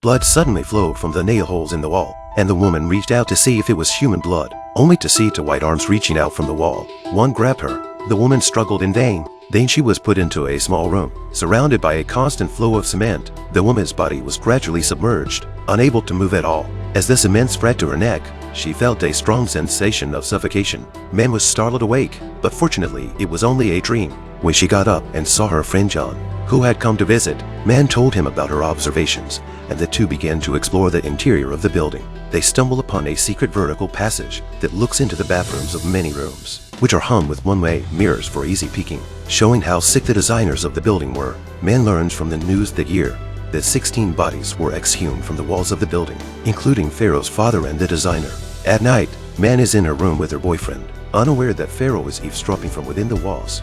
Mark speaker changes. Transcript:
Speaker 1: Blood suddenly flowed from the nail holes in the wall, and the woman reached out to see if it was human blood, only to see two white arms reaching out from the wall. One grabbed her. The woman struggled in vain. Then she was put into a small room, surrounded by a constant flow of cement. The woman's body was gradually submerged, unable to move at all. As the cement spread to her neck, she felt a strong sensation of suffocation. Man was startled awake, but fortunately it was only a dream. When she got up and saw her friend John, who had come to visit, Man told him about her observations, and the two began to explore the interior of the building. They stumble upon a secret vertical passage that looks into the bathrooms of many rooms, which are hung with one-way mirrors for easy peeking, showing how sick the designers of the building were. Man learns from the news that year that 16 bodies were exhumed from the walls of the building, including Pharaoh's father and the designer. At night, Man is in her room with her boyfriend, unaware that Pharaoh is eavesdropping from within the walls.